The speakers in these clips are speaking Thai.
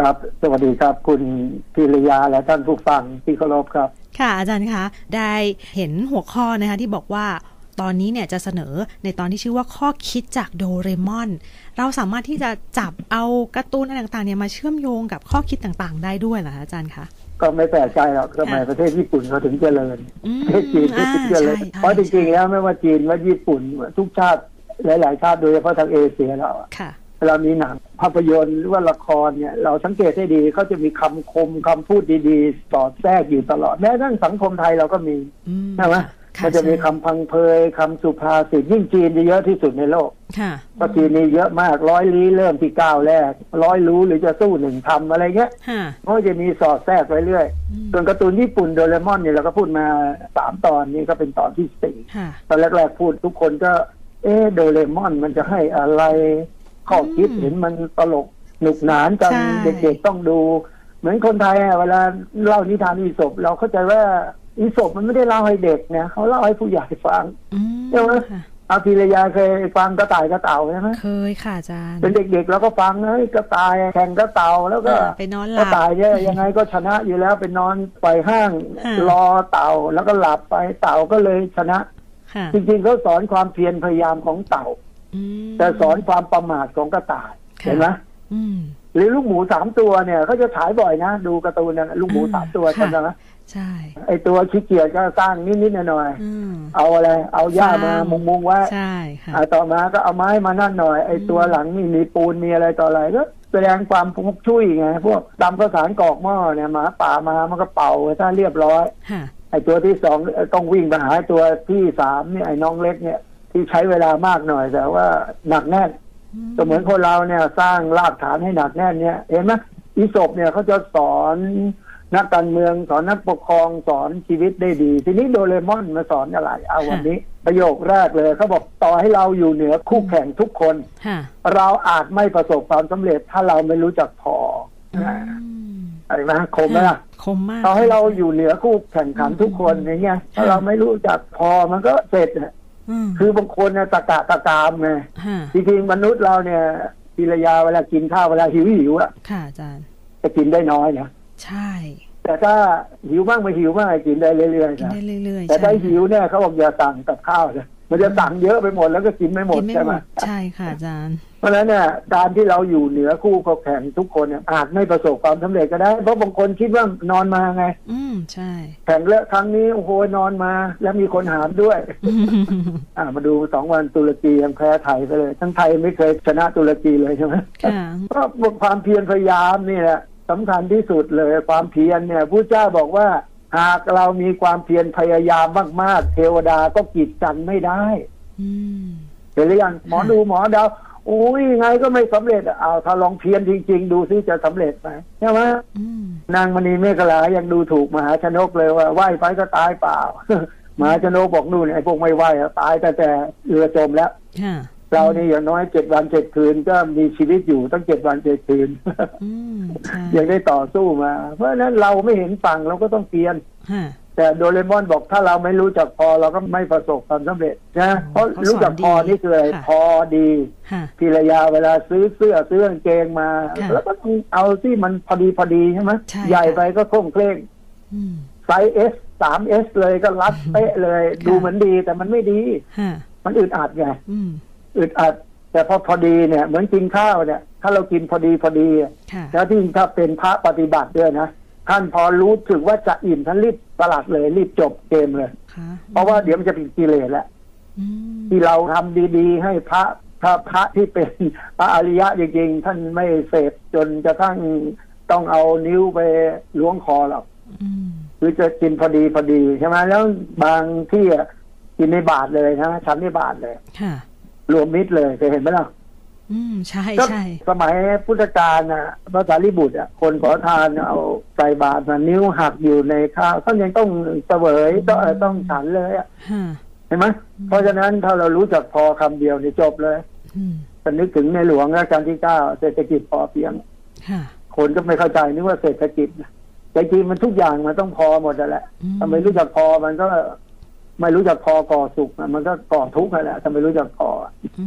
ครับ สวัสดีครับ คุณพิรยาและท่านผู้ฟังที่เคารพครับ ค่ะอาจารย์คะได้เห็นหัวข้อนะคะที่บอกว่าตอนนี้เนี่ยจะเสนอในตอนที่ชื่อว่าข้อคิดจากโดเรมอน เราสามารถที่จะจับเอาการ์ตูนอะไรต่างๆเนี่ยมาเชื่อมโยงกับข้อคิดต่างๆ ได้ด้วยเหรอคะอาจารย์คะก็ไม่แปลกใจหรอกสมัยประเทศญี่ปุ่นเขาถึงเจริญอืมประเทศจีนก็ถึงเจริญอ่าใช่เพราะจริงๆแล้วไม่ว่าจีนว่าญี่ปุ่นทุกชาติหลาย ๆ ชาติโดยเฉพาะทางเอเชียเราอะค่ะ เวลามีหนังภาพยนตร์หรือว่าละครเนี่ย เราสังเกตให้ดีเขาจะมีคำคมคำพูดดีๆ สอดแทรกอยู่ตลอดแม้กระทั่งสังคมไทยเราก็มีอืมใช่ไหมค่ะมันจะมีใช่คำพังเพยคำสุภาษิตยิ่งจีนจะเยอะที่สุดในโลกค่ะเพราะจีนนี่เยอะมากร้อยลี้เริ่มที่ก้าวแรก ร้อยรู้หรือจะสู้หนึ่งทำอะไรเงี้ยค่ะเขาก็จะมีสอดแทรกไว้เรื่อยอืมส่วนการ์ตูนญี่ปุ่นโดเรมอนเนี่ยเราก็พูดมาสามตอนนี่ก็เป็นตอนที่สี่ค่ะตอนแรกๆพูดทุกคนก็ เอ๊ะโดเรมอนมันจะให้อะไร ข้อคิดอืมเห็นมันตลกหนุกหนานกันใช่เด็กๆต้องดู เหมือนคนไทยอะเวลาเล่านิทานอีสปเราเข้าใจว่าอีสปมันไม่ได้เล่าให้เด็กนะเขาเล่าให้ผู้ใหญ่ฟังอืมใช่ไหมค่ะอาพิรยาเคยฟังกระต่ายกระเต่าใช่ไหมเคยค่ะอาจารย์เป็นเด็กๆแล้วก็ฟังเฮ้ยกระต่ายแข่งกระเต่าแล้วก็อ่าไปนอนหกระลับต่ายเนี่ยยังไงก็ชนะอยู่แล้วไปนอนปล่อยห้างค่ะรอเต่าแล้วก็หลับไปเต่าก็เลยชนะค่ะจริงๆเขาสอนความเพียรพยายามของเต่า อืมแต่สอนความประมาทของกระต่ายค่ะเห็นไหมอืมหรือลูกหมูสามตัวเนี่ยเขาจะฉายบ่อยนะดูการ์ตูนนะลูกหมูอ่าสามตัวค่ะใช่ไหมใช่ไอตัวขี้เกียจก็สร้างนิดๆหน่อยอืมๆเอาอะไร เอาหญ้ามาฟางมุงๆไว้ใช่ค่ะอ่าต่อมาก็เอาไม้มานั่นหน่อย ไอตัวหลังนี่มีปูนมีอะไรต่ออะไรก็แสดงความพุกชุยไงพวกตำข้าวสารกรอกหม้อเนี่ยหมาป่ามามันก็เป่าถ้าเรียบร้อยค่ะไอตัวที่สองเอ่อต้องวิ่งไปหาตัวที่สามเนี่ยไอ้น้องเล็กเนี่ย ที่ใช้เวลามากหน่อย แต่ว่าหนักแน่นก็เหมือนคนเราเนี่ย สร้างรากฐานให้หนักแน่นเนี่ยเห็นไหมอีศบเนี่ยเขาจะสอนนักการเมืองสอนนักปกครองสอนชีวิตได้ดี ทีนี้โดเรมอนมาสอนอะไร เอาวันนี้ ประโยคแรกเลยเขาบอกต่อให้เราอยู่เหนือคู่แข่งทุกคนค่ะเราอาจไม่ประสบความสำเร็จ ถ้าเราไม่รู้จักพออืมอะไรนะคมไหมล่ะคมมากต่อให้เราอยู่เหนือคู่แข่งขันทุกคนอย่างเงี้ยถ้าเราไม่รู้จักพอมันก็เสร็จอะอืม คือบางคนเนี่ยตะกะตะกามไงค่ะจริงๆมนุษย์เราเนี่ยพิรยาเวลากินข้าวเวลาหิวหิวๆอะค่ะอาจารย์จะกินได้น้อยนะใช่ แต่ถ้าหิวบ้างไม่หิวบ้างกินได้เรื่อยกินๆนะได้เรื่อยๆแต่ถ้าใช่หิวเนี่ยเขาบอกอย่าสั่งกับข้าวเลย มันจะสั่งเยอะไปหมดแล้วก็กินไม่หมดกินไม่ใช่หไหมมดใช่ค่ะอาจารย์ เพราะฉะนั้นเนี่ยการที่เราอยู่เหนือคู่แข่งทุกคนเนี่ยอาจไม่ประสบความสำเร็จก็ได้ เพราะบางคนคิดว่านอนมาไง อืมใช่ แข่งเลือกครั้งนี้โอ้โหนอนมาแล้วมีคนหามด้วย อ่ามาดูสองวันตุรกียังแพ้ไทยไปเลย ทั้งไทยไม่เคยชนะตุรกีเลยใช่ไหม ค่ะ ก็ความเพียรพยายามนี่แหละสำคัญที่สุดเลยความเพียรเนี่ยผู้เจ้าบอกว่า หากเรามีความเพียรพยายามมากๆ เทวดาก็กีดกันไม่ได้อืมเห็นหรือยังหมอดูหมอเดาวอุ้ยไงก็ไม่สำเร็จเอาถ้าลองเพียรจริง ๆ ดูซิจะสำเร็จไหมใช่ไหมอืมนางมณีเมฆลายังดูถูกมหาชนกเลยว่าไหว้ไปก็ตายเปล่ามหาชนกบอกนู่นไอ้พวกไม่ไหว้อะตายแต่แต่เรือจมแล้วค่ะ เรานี่อย่างน้อยเจ็ดวันเจ็ดคืนก็มีชีวิตอยู่ตั้งเจ็ดวันเจ็ดคืนอืมใช่ยังได้ต่อสู้มา เพราะฉะนั้นเราไม่เห็นฝั่งเราก็ต้องเปลี่ยนค่ะแต่โดเรมอนบอกถ้าเราไม่รู้จักพอเราก็ไม่ประสบความสำเร็จนะเพราะเขาสอนรู้จักพอดีนี่คืออะไรค่ะพอดีค่ะพิรยาเวลาซื้อเสื้อซื้อกางเกงมาค่ะแล้วก็ต้องเอาที่มันพอดีพอดีใช่ไหมใช่ใหญ่ค่ะไปก็โคร่งเคร่งอืม size S สาม S เลยก็รัดเป๊ะเลยค่ะดูเหมือนดีแต่มันไม่ดีค่ะมันอึดอัดไง อืมอึดอัด แต่พอพอดีเนี่ย เหมือนกินข้าวเนี่ย ถ้าเรากินพอดีพอดีอะค่ะ แล้วที่ถ้าเป็นพระปฏิบัติด้วยนะท่านพอรู้สึกว่าจะอิ่มท่านรีบสลัดเลย รีบจบเกมเลย ค่ะเพราะว่าเดี๋ยวมันจะเป็นกิเลสแล้วอืมที่เราทำดีๆ ให้พระถ้าพระที่เป็น พระอริยะจริงๆ ท่านไม่เสพจนกระทั่งต้องเอานิ้วไปล้วงคอหรอกอืมคือจะกินพอดีพอดีใช่ไหมแล้วบางที่อะกินในบาทเลยนะฉันในบาทเลย ค่ะ รวมมิตรเลยเคยเห็นไหมล่ะอืมใช่ก็ใช่สมัยพุทธกาลน่ะพระสารีบุตรอะคนขอทานเอาใส่บาตรมานิ้วหักอยู่ในข้าวเขายังต้องเสวยต้องเอ่อต้องฉันเลยอะค่ะเห็นไหมเพราะฉะนั้นถ้าเรารู้จักพอคำเดียวนี่จบเลยอืมจะนึกถึงในหลวงรัชกาลที่เก้าเศรษฐกิจพอเพียงค่ะคนก็ไม่เข้าใจนึกว่าเศรษฐกิจนะแต่จริงมันทุกอย่างมันต้องพอหมดนั่นแหละอืมถ้าไม่รู้จักพอมันก็ ไม่รู้จักพอก่อสุขอะมันก็ก่อทุกข์นั่นแหละถ้าไม่รู้จักพออื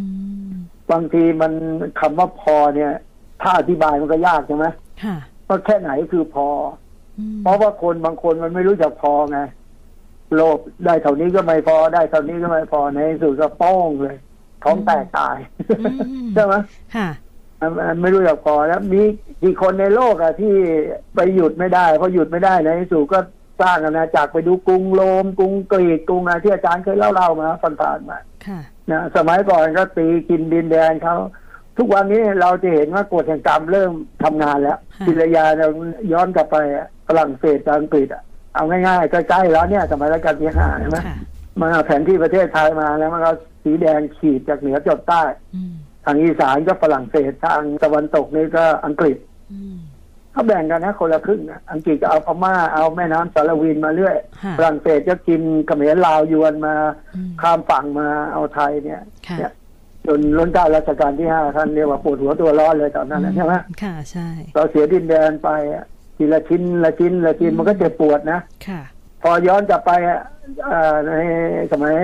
มบางทีมันคำว่าพอเนี่ย ถ้าอธิบายมันก็ยากใช่ไหมค่ะว่าแค่ไหนคือพออืมเพราะว่าคนบางคนมันไม่รู้จักพอไงโลภได้เท่านี้ก็ไม่พอได้เท่านี้ก็ไม่พอในที่สุดก็โป้งเลย ท้องแตกตายอืมใช่ไหมค่ะมันมันไม่รู้จักพอแล้วมีกี่คนในโลกอะที่ไปหยุดไม่ได้พอหยุดไม่ได้ในที่สุดก็ สร้างอาณาจักรไปดูกรุงโรมกรุงกรีกกรุงอะไรที่อาจารย์เคยเล่าเล่าๆมาผ่านๆมาค่ะนะสมัยก่อนก็ตีกินดินแดนเขาทุกวันนี้เราจะเห็นว่ากฎแห่งกรรมเริ่มทำงานแล้วค่ะกิรยาเราย้อนกลับไปอะฝรั่งเศสกับอังกฤษอะเอาง่ายๆใกล้ๆแล้วเนี่ยสมัยรัชกาลที่ห้าใช่ไหมค่ะมาแผนที่ประเทศไทยมาแล้วมันก็สีแดงขีดจากเหนือจดใต้อืมทางอีสานก็ฝรั่งเศสทางตะวันตกนี่ก็อังกฤษอืม เขาแบ่งกันนะคนละครึ่งนะอังกฤษก็เอาพม่าเอาแม่น้ำสารวินมาเรื่อยค่ะฝรั่งเศสก็กินเขมรลาวยวนมาอืมข้ามฝั่งมาเอาไทยเนี่ยค่ะเนี่ยจนล้นเก้ารัชกาลที่ห้าท่านเรียกว่าปวดหัวตัวร้อนเลยตอนนั้นนะใช่ไหมค่ะใช่ เราเสียดินแดนไปอะทีละชิ้นละชิ้นละชิ้นมันก็เจ็บปวดนะค่ะ พอย้อนกลับไปอะเอ่อในสมัย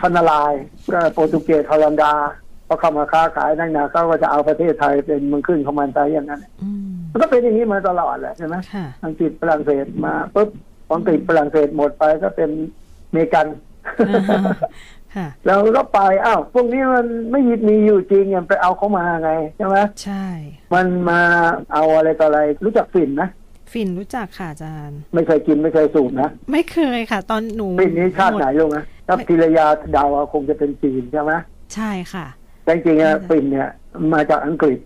พันนารายณ์ก็โปรตุเกสฮอลันดา พอเข้ามาค้าขายนั่นนะเขาก็จะเอาประเทศไทยเป็นเมืองขึ้นของมันไปอย่างนั้นอืมมันก็เป็นอย่างนี้มาตลอดแหละใช่ไหมค่ะอังกฤษฝรั่งเศสมาปุ๊บอังกฤษฝรั่งเศสหมดไปก็เป็นอเมริกันอ่าฮะค่ะแล้วก็ไปอ้าวพวกนี้มันไม่มีมีอยู่จริงยังไปเอาเขามาไงใช่ไหมใช่ มันมาเอาอะไรต่ออะไรรู้จักฝิ่นนะฟินรู้จักค่ะอาจารย์ ไม่เคยกินไม่เคยสูบนะไม่เคยค่ะ ตอนหนูฝิ่นนี้ชาติไหนมดรู้ไหมถ้าพิรยาดาวคงจะเป็นจีนใช่ไหมใช่ค่ะ แต่จริงๆอะอืมฝิ่นเนี่ย มาจากอังกฤษ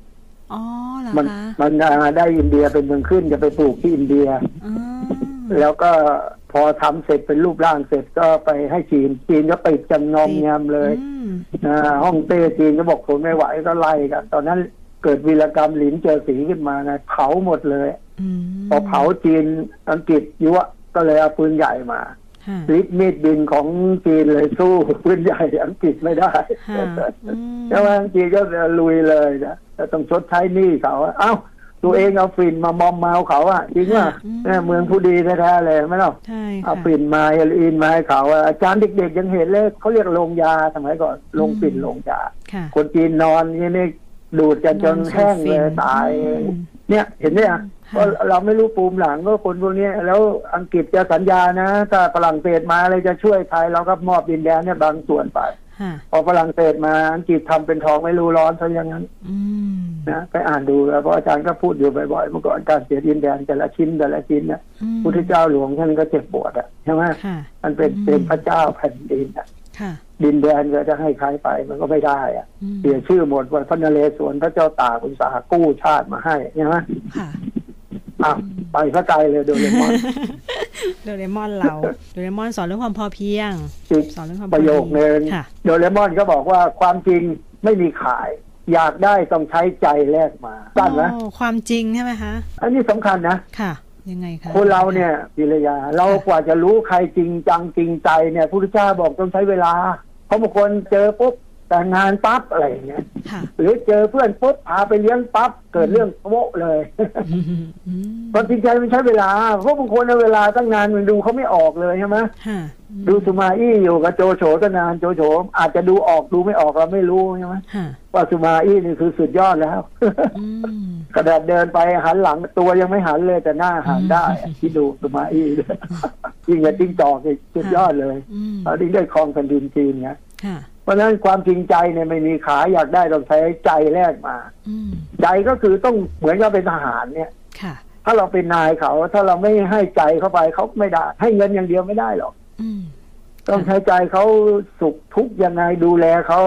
อ๋อเหรอมันคะมันได้อินเดียเป็นเมืองขึ้นจะไปปลูกที่อินเดียอ๋อแล้วก็พอทำเสร็จเป็นรูปร่างเสร็จก็ไปให้จีน จีนก็ปิดจำนอมแงมเลยอืมอ่าห้องเต้จีนก็บอกทนไม่ไหวก็ไล่กันตอนนั้นเกิดวีรกรรมหลินเจอสีขึ้นมาไงเผาหมดเลยอืมพอเผาจีนอังกฤษยุวะก็เลยเอาปืนใหญ่มาค่ะ ลิดมีดบินของจีนเลยสู้ปืนใหญ่อังกฤษไม่ได้ค่ะอืมแล้วอังกฤษก็ลุยเลยนะแต่ต้องชดใช้หนี้เขาอะเอ้าตัวเองเอาฝิ่นมามอมเมาเขาอะจริงว่าเมืองผู้ดีแท้ๆเลยไม่หรอกใช่เอาค่ะฝิ่นมาเฮโรอีนมาให้เขาอะอาจารย์เด็กๆยังเห็นเลยเขาเรียกโรงยาสมัยก่อนโรงฝิ่นโรงยาค่ะคนจีนนอนนี่นี่ดูดกันจนแห้งเลยตายอืมเนี่ยเห็นไหมอะค่ะ ก็เราไม่รู้ปูมหลังก็คนพวกนี้แล้วอังกฤษจะสัญญานะ ถ้าฝรั่งเศสมาอะไรจะช่วยไทยเราก็มอบดินแดนเนี่ยบางส่วนไปค่ะพอฝรั่งเศสมาอังกฤษทำเป็นทองไม่รู้ร้อนซะอย่างนั้นอืมนะไปอ่านดูแล้วเพราะอาจารย์ก็พูดอยู่บ่อยๆเมื่อก่อนการเสียดินแดนแต่ละชิ้นแต่ละชิ้นเนี่ยอืมพุทธเจ้าหลวงท่านก็เจ็บปวดอะใช่ไหมค่ะมันเป็นอืมเป็นพระเจ้าแผ่นดินอะค่ะดินแดนก็จะให้ใครไปมันก็ไม่ได้อะอืมเสียชื่อหมดว่าพระนเรศวรพระเจ้าตากอุตสาห์กู้ชาติมาให้ใช่ไหม ค่ะอ้าวไปพระไกลเลยโดเรมอนโดเรมอนเราโดเรมอนสอนเรื่องความพอเพียงอีกสอนเรื่องความพปอระเพีโยยคงหนึ่งค่ะโดเรมอนก็บอกว่าความจริงไม่มีขาย อยากได้ต้องใช้ใจแลกมาสั้นนะโอ้ความจริงใช่ไหมคะ อันนี้สำคัญนะค่ะยังไงคะคนเราเนี่ยปิรยา เรากว่าจะรู้ใครจริงจังจริงใจเนี่ยพุทธเจ้าบอกต้องใช้เวลาเพราะบางคนเจอปุ๊บ แต่งงานปั๊บอะไรอย่างเงี้ยค่ะหรือเจอเพื่อนปุ๊บพาไปเลี้ยงปั๊บเกิดเรื่องโป๊ะเลยอืมอืมความจริงใจมันใช้เวลาเพราะบางคนในเวลาตั้งนานมันดูเขาไม่ออกเลยใช่ไหมค่ะดูสุมาอี้อยู่กับโจโฉก็นานโจโฉอาจจะดูออกดูไม่ออกเราไม่รู้ใช่ไหมค่ะว่าสุมาอี้นี่คือสุดยอดแล้วอืมกระดาษเดินไปหันหลังตัวยังไม่หันเลยแต่หน้าหันได้ที่ดูสุมาอี้เลยยิ่งกับจิ้งจอกอีกสุดยอดเลยอืมเขาถึงได้ครองแผ่นดินจีนไงค่ะเพ ราะฉะนั้นความจริงใจเนี่ยไม่มีขายอยากได้ต้องใช้ใจแลกมาอืมใจก็คือต้องเหมือนกับเป็นทหารเนี่ยค่ะถ้าเราเป็นนายเขา ถ้าเราไม่ให้ใจเข้าไปเขาไม่ได้ ให้เงินอย่างเดียวไม่ได้หรอกอืมต้องใช้ใจเขาสุขทุกข์ยังไงดูแลเขา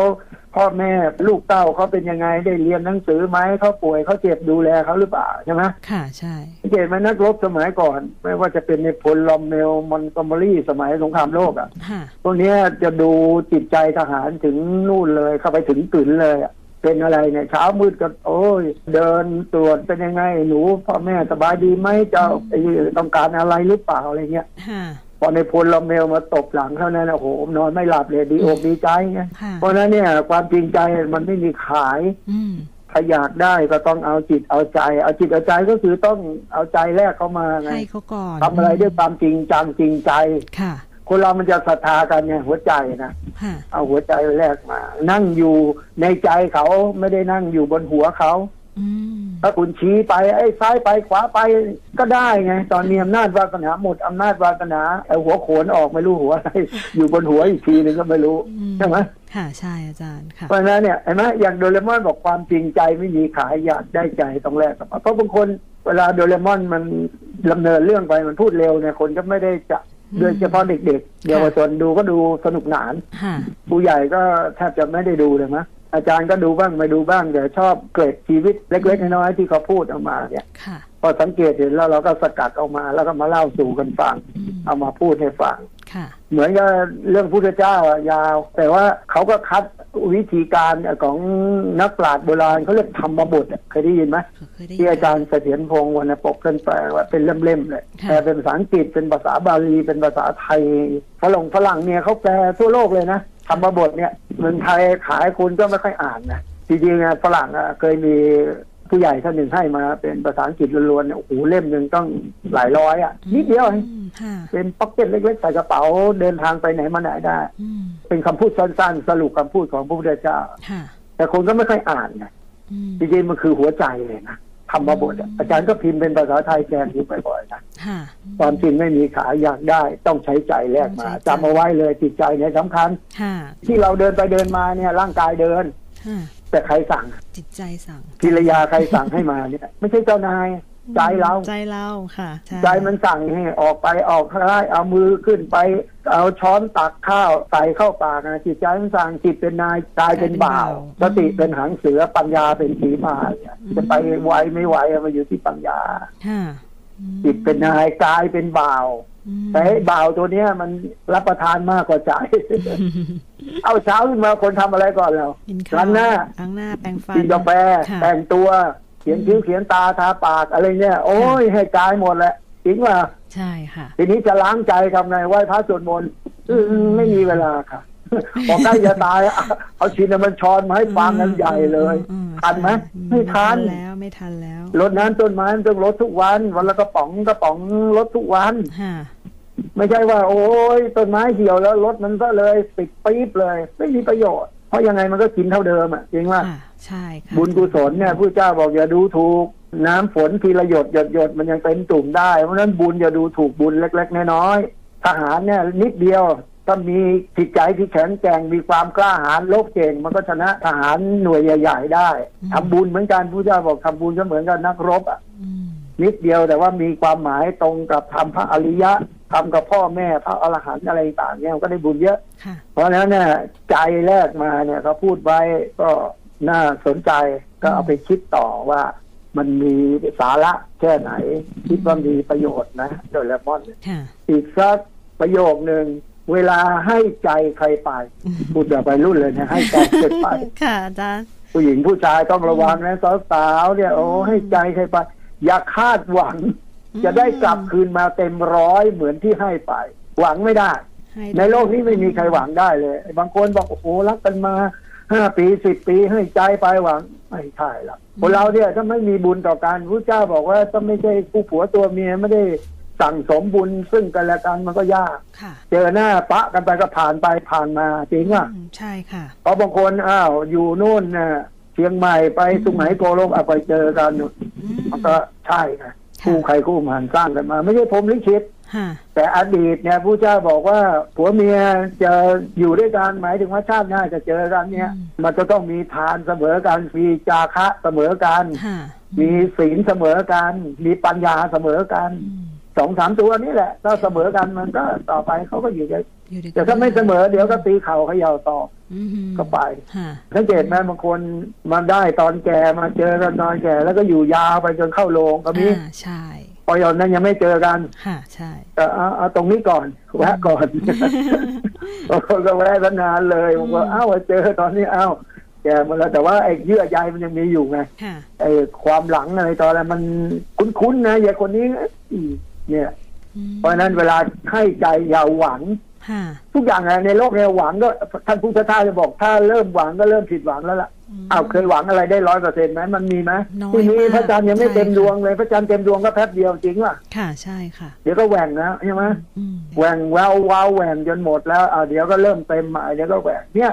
พ่อแม่ลูกเต้าเขาเป็นยังไงได้เรียนหนังสือไหมเขาป่วยเขาเจ็บดูแลเขาหรือเปล่าใช่ไหมค่ะใช่สังเกตไหมนักรบสมัยก่อน ไม่ว่าจะเป็นในพลลอมเมลมอนตอมอรี่สมัยสงครามโลกอะค่ะพวกเนี้ยจะดูจิตใจทหารถึงนู่นเลยเข้าไปถึงตื่นเลยอะเป็นอะไรเนี่ยเช้ามืดก็ โอ้ย เดินตรวจเป็นยังไง หนูพ่อแม่สบายดีไหมเจ้าไอ้ต้องการอะไรหรือเปล่าอะไรเงี้ยค่ะ พอในพลลอมเมลมาตบหลังเท่านั้นนะโอ้โหนอนไม่หลับเลยดีอกดีใจไงค่ะเพราะฉะนั้นเนี่ย ความจริงใจมันไม่มีขายอืมถ้าอยากได้ก็ต้องเอาจิตเอาใจ เอาจิตเอาใจก็คือต้องเอาใจแลกเข้ามาไงให้เขาก่อนทำอะไรด้วยความจริงจังจริงใจค่ะคนเรามันจะศรัทธากันเนี่ยหัวใจนะค่ะเอาหัวใจแลกมา นั่งอยู่ในใจเขาไม่ได้นั่งอยู่บนหัวเขาอืม ถ้าคุณชี้ไปไอ้ซ้ายไปขวาไปก็ได้ไง ตอนมีอำนาจวาสนาหมดอำนาจวาสนาเอาหัวโขนออกไม่รู้หัวอะไรอยู่บนหัวอีกทีหนึงก็ไม่รู้อืมใช่ไหมค่ะใช่อาจารย์ค่ะเพราะฉะนั้นเนี่ยเห็นไหมอย่างโดเรมอนบอกความจริงใจไม่มีขายอยากได้ใจต้องแลกกับเพราะบางคนเวลาโดเรมอนมันดำเนินเรื่องไปมันพูดเร็วเนี่ยคนก็ไม่ได้จะอืมโดยเฉพาะเด็กๆเยาวชนดูก็ดูสนุกหนานค่ะผู้ใหญ่ก็แทบจะไม่ได้ดูเลยมะ อาจารย์ก็ดูบ้างไม่ดูบ้างแต่ชอบเกรดชีวิตเล็ก ๆ น้อยๆที่เขาพูดออกมาเนี่ยค่ะพอสังเกตเห็นแล้วเราก็สกัดออกมา แล้วก็มาเล่าสู่กันฟังอืมเอามาพูดให้ฟังค่ะเหมือนกับเรื่องพุทธเจ้าอะยาว แต่ว่าเขาก็คัดวิธีการของนักปราชญ์โบราณเขาเรียกธรรมบทอะเคยได้ยินไหมเคยได้ยินที่อาจารย์เสถียรพงศ์วรรณปกท่านแปลว่าเป็นเล่มๆเลยค่ะแปลเป็นภาษาอังกฤษเป็นภาษาบาลีเป็นภาษาไทยฝรั่งฝรั่งเนี่ยเขาแปลทั่วโลกเลยนะ ธรรมบทเนี่ยเมืองไทยขายคุณก็ไม่ค่อยอ่านนะจริงๆอะฝรั่งอะเคยมีผู้ใหญ่ท่านหนึ่งให้มาเป็นภาษาอังกฤษล้วนๆเนี่ยโอ้โหเล่มหนึ่งต้องหลายร้อยอะนิดเดียวเองอืมค่ะเป็นพ็อกเก็ตเล็กๆใส่กระเป๋าเดินทางไปไหนมาไหนได้อืมเป็นคำพูดสั้นๆ สรุปคำพูดของพระพุทธเจ้าค่ะแต่คนก็ไม่ค่อยอ่านไงอืมจริงๆมันคือหัวใจเลยนะ ธรรมบทอะอาจารย์ก็พิมพ์เป็นภาษาไทยแจกอยู่บ่อยๆนะค่ะความจริงไม่มีขายอยากได้ต้องใช้ใจแลกมาต้องใช้ใจจำเอาไว้เลยจิตใจเนี่ยสำคัญค่ะที่เราเดินไปเดินมาเนี่ยร่างกายเดินค่ะแต่ใครสั่งจิตใจสั่งภรรยาใครสั่งให้มาเนี่ย ไม่ใช่เจ้านาย ใจเราใจเราค่ะช่ใจมันสั่งให้ออกไปออกได้เอามือขึ้นไป เอาช้อนตักข้าวใส่เข้าปากนะจิตใจมันสั่งจิตเป็นนายกายเป็นบ่าวสติเป็นหางเสือปัญญาเป็นสีมาเนี่ยจะไปไวไม่ไหวอะมาอยู่ที่ปัญญาค่ะอืมจิตเป็นนายกายเป็นบ่าวอืมแต่ไอ้บ่าวตัวเนี้ยมันรับประทานมากกว่าใจเอาเช้าขึ้นมาคนทำอะไรก่อนแล้วกินข้าวล้างหน้าล้างหน้าแปรงฟันกินกาแฟค่ะแต่งตัว เขียนคิ้วเขียนตาทาปากอะไรเนี่ย โอ้ยให้กายหมดแหละจริงว่าใช่ค่ะ ทีนี้จะล้างใจทำไงไหว้พระสวดมนต์อืมไม่มีเวลาค่ะพอใกล้จะตายเอาเอาชินมันชอนมาให้ฟังกันใหญ่เลยอืมทันไหมใช่ไม่ทันแล้วไม่ทันแล้วรดน้ำต้นไม้ต้องรดทุกวัน วันละกระป๋องกระป๋องรดทุกวันค่ะไม่ใช่ว่า โอ้ยต้นไม้เหี่ยวแล้วรดมันก็เลยติดปี๊บเลย ไม่มีประโยชน์ เพราะยังไงมันก็กินเท่าเดิมอะจริงว่าค่ะ ใช่ค่ะบุญกุศลเนี่ยผู้เจ้าบอกอย่าดูถูก น้ำฝนทีละหยดหยดหยดมันยังเต็มตุ่มได้ เพราะฉะนั้นบุญอย่าดูถูกบุญเล็ก ๆ น้อยๆทหารเนี่ยนิดเดียวถ้ามีจิตใจที่แข็งแกร่งมีความกล้าหาญลบเก่ง มันก็ชนะทหารหน่วยใหญ่ ๆ ได้ทำบุญเหมือนกันผู้เจ้าบอกทำบุญก็เหมือนกับนักรบอะอืมนิดเดียวแต่ว่ามีความหมายตรงกับทำพระอริยะทำกับพ่อแม่พระอรหันต์อะไรต่างๆเนี่ยมันก็ได้บุญเยอะค่ะเพราะฉะนั้นเนี่ยใจแรกมาเนี่ยเขาพูดไว้ก็ น่าสนใจก็เอาไปคิดต่อว่ามันมีสาระแค่ไหน คิดว่ามีประโยชน์นะโดยเลมอนค่ะอีกสักประโยคหนึ่งเวลาให้ใจใครไปพูดแบบไปรุ่นเลยนะให้ใจใครไปค่ะอาจารย์ผู้หญิงผู้ชายต้องระวังนะสาวๆเนี่ยโอ้ให้ใจใครไป อย่าคาดหวัง จะได้กลับคืนมาเต็มร้อยเหมือนที่ให้ไป หวังไม่ได้ให้ในโลกนี้ไม่มีใครหวังได้เลย บางคนบอกโอ้โหรักกันมา ห้าปีสิบปีให้ใจไปหวังไม่ใช่หรอกคนเราเนี่ยถ้าไม่มีบุญต่อกันพระเจ้าบอกว่าถ้าไม่ใช่คู่ผัวตัวเมียไม่ได้สั่งสมบุญซึ่งกันและกันมันก็ยากค่ะเจอหน้าปะกันไปก็ผ่านไปผ่านมาจริงอะอืมใช่ค่ะเพราะบางคนอ้าวอยู่นู่นน่ะเชียงใหม่ไปสุไหงโกลกเอาไปเจอกันอืมมันก็ใช่ไงคู่ใครคู่มันสร้างกันมา ไม่ใช่ผมลิขิตค่ะ แต่อดีตเนี่ยผู้เจ้าบอกว่าผัวเมียจะอยู่ด้วยกันหมายถึงว่าชาติหน้าจะเจอกันเนี่ยอืมมันจะต้องมีทานเสมอกันมีจาคะเสมอกันค่ะมีศีลเสมอกัน มีปัญญาเสมอกันอืมสองสามตัวนี่แหละ ถ้าเสมอกันมันก็ต่อไปเขาก็อยู่กันอยู่ด้วยกันแต่ถ้าไม่เสมอเดี๋ยวก็ตีเข่าเขย่าต่ออืมก็ไปค่ะสังเกตไหมบางคนมาได้ตอนแก่มาเจอกันตอนแก่ แล้วก็อยู่ยาวไปจนเข้าโรงก็มีอ่าใช่ พออย่างนั้นยังไม่เจอกันค่ะใช่แต่เอาเอาตรงนี้ก่อนแวะก่อนบางคนก็แวะกันนานเลยผมก็เอ้าเจอตอนนี้เอ้าแก่หมาแล้วแต่ว่าไอ้เยื่อใยมันยังมีอยู่ไงค่ะไอ้ความหลังอะไรตอนอะไรมันคุ้นๆนะอย่าคนนี้อืมเนี่ยอืมเพราะฉะนั้นเวลาให้ใจอย่าหวังค่ะ ทุกอย่างอะในโลกเนี่ยหวังก็ท่านพุทธทาสจะบอกถ้าเริ่มหวังก็เริ่มผิดหวังแล้วล่ะมอ้าวเคยหวังอะไรได้ร้อยเปอร์เซ็นต์ไหมมันมีไหมน้อยที่นี้มากพระจันทร์ยังไม่เต็มใช่ค่ะดวงเลย พระจันทร์เต็มดวงก็แป๊บเดียวจริงว่ะค่ะใช่ค่ะ เดี๋ยวก็แหว่งนะใช่ไหมอืมแหว่งแวววาวแหว่งจนหมดแล้วอ่าเดี๋ยวก็เริ่มเต็มอะเดี๋ยวก็แหว่งเนี่ย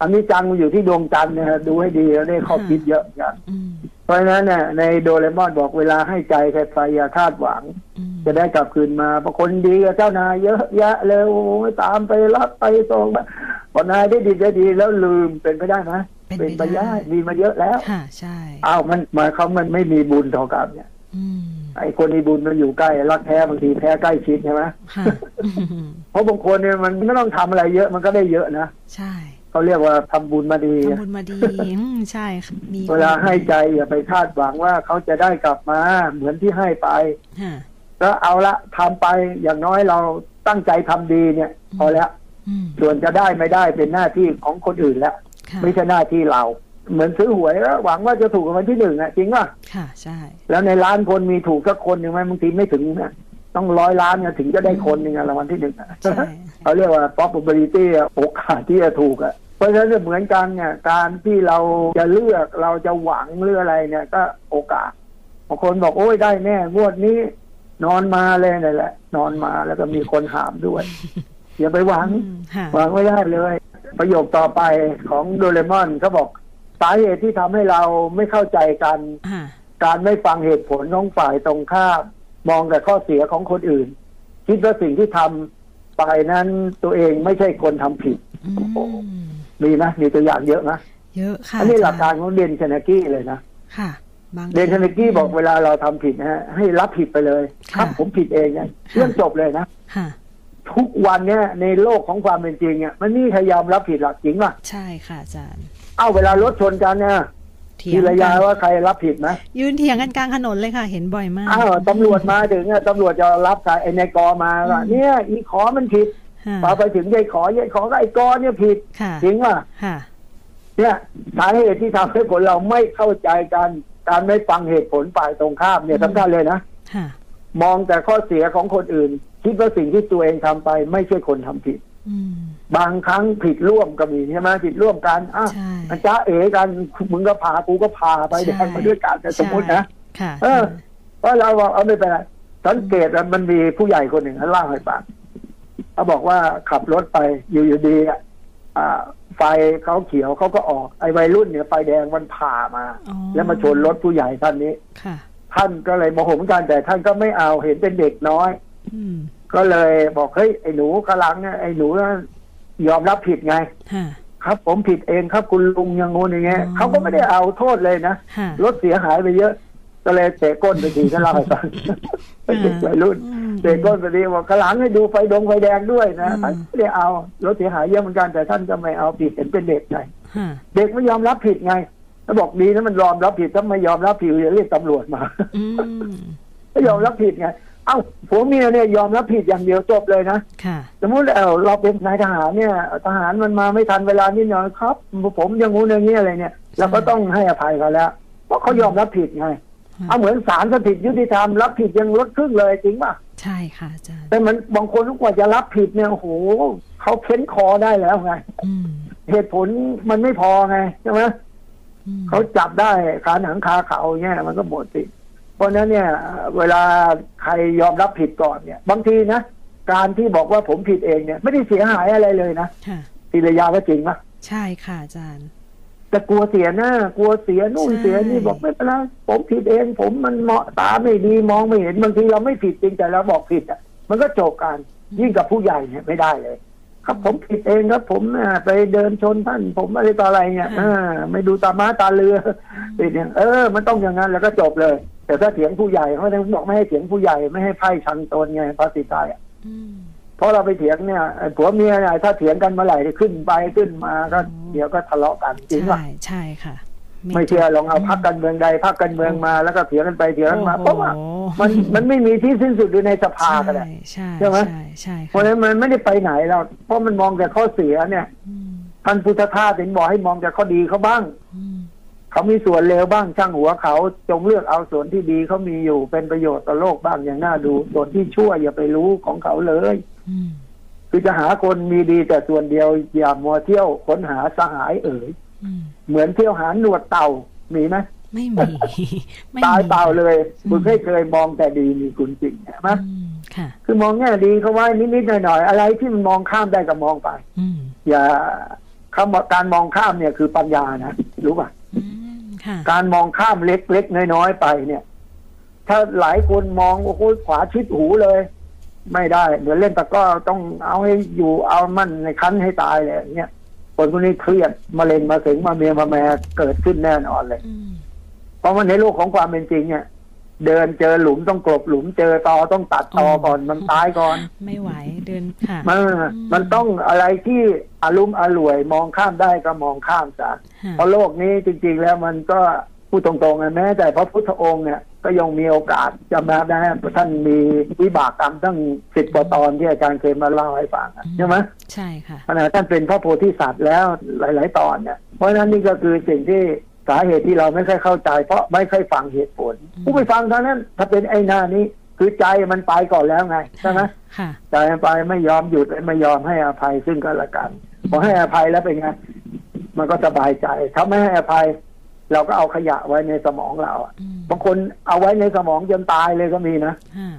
อันนี้จังมันอยู่ที่ดวงจันทร์นะฮะดูให้ดีแล้วได้ข้อคิดเยอะกันอืมเพราะฉะนั้นเนี่ยในโดเรมอนบอกเวลาให้ใจใครไปอย่าคาดหวังอืม จะได้กลับคืนมาบางคนดีกับเจ้านายเยอะแยะเลยโอ้ยตามไปรับไปส่งพอนายได้ดีได้ดีแล้วลืมเป็นไปได้ไหมเป็นไปได้มีมาเยอะแล้วค่ะใช่อ้าวมันหมายเขามมันไม่มีบุญเท่ากับเนี่ยอืมไอ้คนมีบุญมันอยู่ใกล้รักแท้บางทีแท้ใกล้ชิดใช่ไหมค่ะอืมเพราะบางคนเนี่ยมันไม่ต้องทำอะไรเยอะมันก็ได้เยอะนะใช่เขาเรียกว่าทำบุญมาดีทำบุญมาดีอืมใช่ค่ะมีเวลาให้ใจอย่าไปคาดหวังว่าเขาจะได้กลับมาเหมือนที่ให้ไปค่ะ ก็เอาละทำไปอย่างน้อยเราตั้งใจทำดีเนี่ย พอแล้วอืมส่วนจะได้ไม่ได้เป็นหน้าที่ของคนอื่นแล้วค่ะไม่ใช่หน้าที่เรา เหมือนซื้อหวยแล้วหวังว่าจะถูกรางวัลที่หนึ่งอะจริงป่ะค่ะใช่ แล้วในล้านคนมีถูกสักคนหนึ่งไหมบางทีไม่ถึงนะต้องร้อยล้านเนี่ยถึงจะได้คนหนึ่งอะรางวัลที่หนึ่งอะใช่เขาเรียกว่า probability อะโอกาสที่จะถูกอะเพราะฉะนั้นเหมือนกันเนี่ยการที่เราจะเลือกเราจะหวังเรื่องอะไรเนี่ย ก็โอกาสบางคนบอกโอ้ยได้แน่งวดนี้ นอนมาเลยนั่นแหละ นอนมาแล้วก็มีคนหามด้วย อย่าไปหวังอืมค่ะวางไม่ได้เลย ประโยคต่อไปของโดเรมอนเขาบอกสาเหตุที่ทำให้เราไม่เข้าใจกันค่ะการไม่ฟังเหตุผลของฝ่ายตรงข้ามมองแต่ข้อเสียของคนอื่น คิดว่าสิ่งที่ทำไปนั้นตัวเองไม่ใช่คนทำผิดอืมมีไหมมีตัวอย่างเยอะนะเยอะค่ะอันนี้หลักการอจของเดนชนากี้เลยนะค่ะบาง เดนชนากี้บอกเวลาเราทำผิดนะฮะให้รับผิดไปเลยค่ะครับผมผิดเองนะเรื่องจบเลยนะค่ะทุกวันเนี้ยในโลกของความเป็นจริงเนี่ยมันไม่มีใครยอมรับผิดหรอกจริงป่ะใช่ค่ะอาจารย์ เอ้าเวลารถชนกันเนี่ยเถียทีงระยากันว่าใครรับผิดไหมยืนเถียงกันกลางถนนเลยค่ะ เห็นบ่อยมากอ้าวตำรวจมาถึงเนี่ยตำรวจจะรับสายไอ้นายกอมาว่าอืมเนี่ย อีขอมันผิดค่ะพอไปถึงยายขอยายขอก็ไอ้กอเนี่ยผิดค่ะจริงป่ะค่ะเนี่ยสาเหตุที่ทำให้คนเราไม่เข้าใจกัน การไม่ฟังเหตุผลฝ่ายตรงข้ามเนี่ยอืมสำคัญเลยนะค่ะมองแต่ข้อเสียของคนอื่น คิดว่าสิ่งที่ตัวเองทำไป ไม่ใช่คนทำผิดอืมบางครั้งผิดร่วมก็มีใช่ไหมผิดร่วมกันอะใช่มันจ้าเอ๋กันมึงก็พากูก็พาไปใช่แดงมาด้วยกันแต่สมมตินะค่ะเออเพราะเราบอกเอาไม่เป็นไรสังเกตว่ามันมีผู้ใหญ่คนหนึ่งเขาเล่าให้ฟังเขาบอกว่าขับรถไปอยู่อยู่ดีอะอ่า ไฟเขาเขียวเขาก็ออกไอ้วัยรุ่นเนี่ยไฟแดงมันผ่ามาอ๋อแล้วมาชนรถผู้ใหญ่ท่านนี้ค่ะท่านก็เลยโมโหเหมือนกันแต่ท่านก็ไม่เอาเห็นเป็นเด็กน้อยอืมก็เลยบอกเฮ้ยไอ้หนูกำลังเนี่ยไอ้หนูน่ะยอมรับผิดไงค่ะครับผมผิดเองครับคุณลุงอยังงูนอย่างเงี้ยอ๋อเขาก็ไม่ได้เอาโทษเลยนะค่ะรถเสียหายไปเยอะ ก็เลยเตะก้นไปทีก็เล่าให้ฟังเป็นเด็กวัยรุ่นอืมเตะก้นไปทีบอกกระหลังให้ดูไฟดงไฟแดงด้วยนะอืมท่านไม่ได้เอารถเสียหายเยอะเหมือนกันแต่ท่านก็ไม่เอาผิดเห็นเป็นเด็กไงค่ะเด็กไม่ยอมรับผิดไงแล้วบอกดีนะมันยอมรับผิดถ้าไม่ยอมรับผิดจะเรียกตำรวจมาอืมไม่ยอมรับผิดไงเอ้าผัวเมียเนี่ยยอมรับผิดอย่างเดียวจบเลยนะค่ะสมมติเออเราเป็นนายทหารเนี่ย ทหารมันมาไม่ทันเวลานิดหน่อยครับ ผมอยังงู้นอย่างนี้อะไรเนี่ยเราก็ต้องให้อภัยเขาแล้ว เพราะเขายอมรับผิดไง เอาเหมือนศาลสถิตยุติธรรมรับผิดยังลดครึ่งเลยจริงป่ะใช่ค่ะอาจารย์แต่มันบางคนกว่าจะรับผิดเนี่ยโอ้โหเขาเค้นคอได้แล้วไงอืมเหตุผลมันไม่พอไงใช่ไหมอืมเขาจับได้ขาหนังคาเขาเนี่ยมันก็หมดสิเพราะฉะนั้นเนี่ย เวลาใครยอมรับผิดก่อนเนี่ย บางทีนะการที่บอกว่าผมผิดเองเนี่ย ไม่ได้เสียหายอะไรเลยนะค่ะทีระยาว่าจริงปะใช่ค่ะอาจารย์ แต่กลัวเสียหน้ากลัวเสียนู่นใช่เสียนี่บอกไม่เป็นไรผมผิดเอง ผมมันเหมาะตาไม่ดีมองไม่เห็นบางทีเราไม่ผิดจริงแต่เราบอกผิดอะ มันก็จบกันยิ่งกับผู้ใหญ่เนี่ยไม่ได้เลย ครับผมผิดเองครับผมน่ะไปเดินชนท่าน ผมอะไรต่ออะไรเนี่ยเออไม่ดูตาม้าตาเรือผิดเนี่ยเออ มันต้องอย่างนั้นแล้วก็จบเลย แต่ถ้าเถียงผู้ใหญ่เขาต้องบอกไม่ให้เถียงผู้ใหญ่ไม่ให้ไพ่ชันตนไงภาษีตายอะอืม เพราะเราไปเถียงเนี่ยไอ้ผัวเมียเนี่ยถ้าเถียงกันเมื่อไหร่ขึ้นไปขึ้นมาก็อ๋อเดี๋ยวก็ทะเลาะกันจริงป่ะใช่ใช่ค่ะ ไม่เชื่อลองเอาพักการเมืองใดพักการเมืองมาแล้วก็เถียงกันไปเถียงกันมาโอ้โหเพราะว่ามันมันไม่มีที่สิ้นสุดอยู่ในสภากันแหละใช่ใช่ไหมใช่ใช่เพราะฉะนั้นมันไม่ได้ไปไหนเราเพราะมันมองแต่ข้อเสียเนี่ยอืมท่านพุทธทาสถึงบอกให้มองแต่ข้อดีเขาบ้างอืมเขามีส่วนเลวบ้างช่างหัวเขาจงเลือกเอาส่วนที่ดีเขามีอยู่เป็นประโยชน์ต่อโลกบ้างอย่างน่าดู ส่วนที่ชั่วอย่าไปรู้ของเขาเลยอืม คือจะหาคนมีดีแต่ส่วนเดียวอย่ามัวเที่ยวค้นหาสหายเอ๋ยอืมเหมือนเที่ยวหาหนวดเต่ามีไหมไม่มีไม่มีตายเปล่าเลยอืมคุณไม่เคยมองแต่ดีมีคุณจริงใช่ไหมอืมค่ะคือมองแง่ดีเขาไว้นิดๆหน่อยๆอะไรที่มันมองข้ามได้ก็มองไปอืมอย่าคำว่าการมองข้ามเนี่ยคือปัญญานะรู้ป่ะอืมค่ะการมองข้ามเล็กๆน้อยๆไปเนี่ย ถ้าหลายคนมองโอ้โหขวาชิดหูเลย ไม่ได้เหมือนเล่นตะกร้อต้องเอาให้อยู่เอามันในคันให้ตายเลยอย่างเงี้ยคนพวกนี้เครียดมะเร็งมาถึงมาเมียมาแม่เกิดขึ้นแน่นอนเลยอืมเพราะว่าในโลกของความเป็นจริงเนี่ยเดินเจอหลุมต้องกลบหลุมเจอตอต้องตัดตอก่อนมันตายก่อน ไม่ไหวเดินค่ะมันมันต้องอะไรที่อารมณ์อร่วยมองข้ามได้ก็มองข้ามซะค่ะเพราะโลกนี้จริง ๆ แล้วมันก็ พูดตรงๆนะแม้แต่พระพุทธองค์เนี่ยก็ยังมีโอกาสจำได้นะท่านมีวิบากกรรมตั้งสิบกว่าตอนที่อาจารย์เคยมาเล่าให้ฟังอะใช่ไหมใช่ค่ะขณะท่านเป็นพระโพธิสัตว์แล้วหลาย ๆ ตอนเนี่ยเพราะฉะนั้นนี่ก็คือสิ่งที่สาเหตุที่เราไม่ค่อยเข้าใจ เพราะไม่ค่อยฟังเหตุผลอืมผู้ไปฟังเท่านั้น ถ้าเป็นไอ้หน้านี้คือใจมันไปก่อนแล้วไงใช่ไหมค่ะใจมันไปไม่ยอมหยุดไม่ยอมให้อภัยซึ่งกันและกันพอให้อภัยแล้วเป็นไงมันก็สบายใจถ้าไม่ให้อภัย เราก็เอาขยะไว้ในสมองเราอะอืมบางคนเอาไว้ในสมองจนตายเลยก็มีนะค่ะ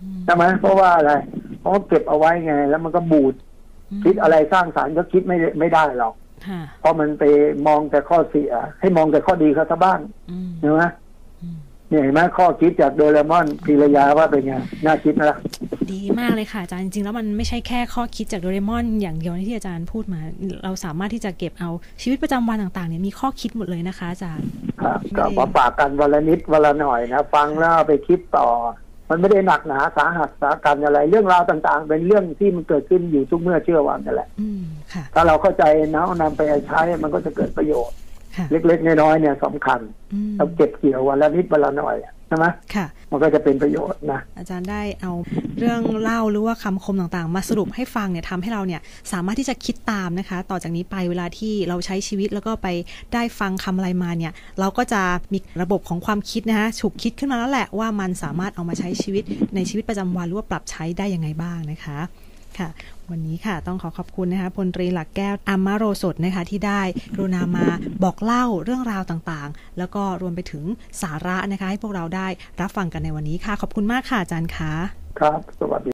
อืมใช่ไหมเพราะว่าอะไร เพราะว่าเก็บเอาไว้ไง แล้วมันก็บูด คิดอะไรสร้างสารรค์ก็คิดไม่ได้ไม่ได้หรอกค่ะเพราะมันไปมองแต่ข้อเสีย ให้มองแต่ข้อดีเขาซะบ้างอืมใช่ไหมอืม เนี่ยเห็นไหมข้อคิดจากโดเรมอนพีรยาว่าเป็นไงน่าคิดนะล่ะดีมากเลยค่ะอาจารย์จริงๆแล้วมันไม่ใช่แค่ข้อคิดจากโดเรมอน อย่างเดียวที่อาจารย์พูดมา เราสามารถที่จะเก็บเอาชีวิตประจำวันต่างๆเนี่ยมีข้อคิดหมดเลยนะคะอาจารย์ครับไม่ก็ได้มาฝากกันวันละนิดวันละหน่อยนะฟังแล้วเอาไปคิดต่อ มันไม่ได้หนักหนาสาหัสสากันอะไร เรื่องราวต่างๆ เป็นเรื่องที่มันเกิดขึ้นอยู่ทุกเมื่อเชื่อวันนั่นแหละอืมค่ะถ้าเราเข้าใจนะเอานำไปใช้มันก็จะเกิดประโยชน์ค่ะ เล็กๆน้อยๆเนี่ยสำคัญอืมเราเก็บเกี่ยววันละนิดวันละหน่อยใช่ไหมค่ะ มันก็จะเป็นประโยชน์นะ อาจารย์ได้เอาเรื่องเล่าหรือว่าคำคมต่างๆ มาสรุปให้ฟังเนี่ยทำให้เราเนี่ยสามารถที่จะคิดตามนะคะ ต่อจากนี้ไปเวลาที่เราใช้ชีวิตแล้วก็ไปได้ฟังคำอะไรมาเนี่ย เราก็จะมีระบบของความคิดนะคะฉุกคิดขึ้นมาแล้วแหละว่ามันสามารถเอามาใช้ชีวิตในชีวิตประจำวันหรือว่าปรับใช้ได้ยังไงบ้างนะคะ ค่ะ วันนี้ค่ะต้องขอขอบคุณนะคะพลตรีหลักแก้วอามาโรสดนะคะที่ได้กรุณามาบอกเล่าเรื่องราวต่างๆ แล้วก็รวมไปถึงสาระนะคะ ให้พวกเราได้รับฟังกันในวันนี้ค่ะ ขอบคุณมากค่ะอาจารย์ค่ะ ครับ สวัสดี